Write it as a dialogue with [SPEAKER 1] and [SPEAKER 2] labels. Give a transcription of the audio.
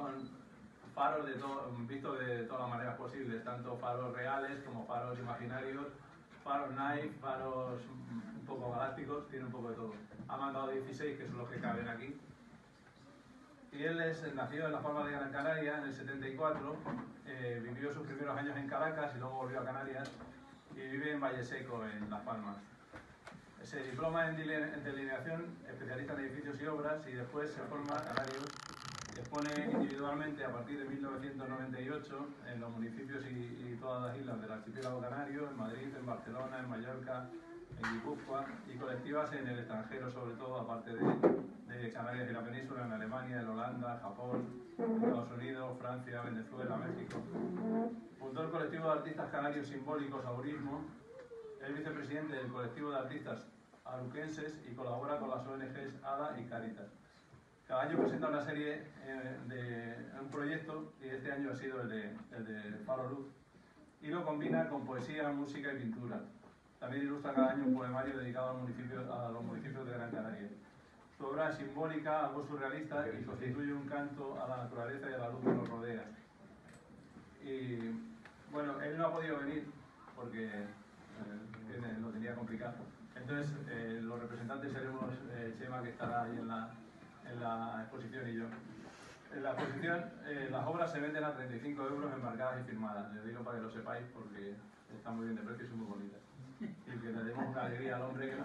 [SPEAKER 1] son faros de todo, vistos de todas las maneras posibles, tanto faros reales como faros imaginarios, faros night, faros un poco galácticos, tiene un poco de todo. Ha mandado 16, que son los que caben aquí. Y él es, nació en la Palma de Gran Canaria en el 74, eh, vivió sus primeros años en Caracas y luego volvió a Canarias y vive en Valle Seco, en Las Palmas. Se diploma en delineación, especialista en edificios y obras y después se forma Canarios expone individualmente a partir de 1998 en los municipios y, todas las islas del archipiélago canario, en Madrid, en Barcelona, en Mallorca, en Guipúzcoa y colectivas en el extranjero, sobre todo aparte de, Canarias y la península, en Alemania, en Holanda, Japón, Estados Unidos, Francia, Venezuela, México. Fundó el colectivo de artistas canarios simbólicos Aurismo, es vicepresidente del colectivo de artistas aruquenses y colabora con las ONGs ADA y Caritas. Cada año presenta una serie eh, de un proyecto y este año ha sido el de, el de Faro Luz y lo combina con poesía, música y pintura. También ilustra cada año un poemario dedicado municipio, a los municipios de Gran Canaria. Su obra es simbólica, algo surrealista y constituye un canto a la naturaleza y a la luz que nos rodea. Y bueno, él no ha podido venir porque eh, lo tenía complicado. Entonces, eh, los representantes seremos Chema, que estará ahí en la, en la exposición y yo. En la exposición eh, las obras se venden a 35 euros embarcadas y firmadas. Les digo para que lo sepáis porque están muy bien de precio y son muy bonitas. Y que le demos una alegría al hombre que no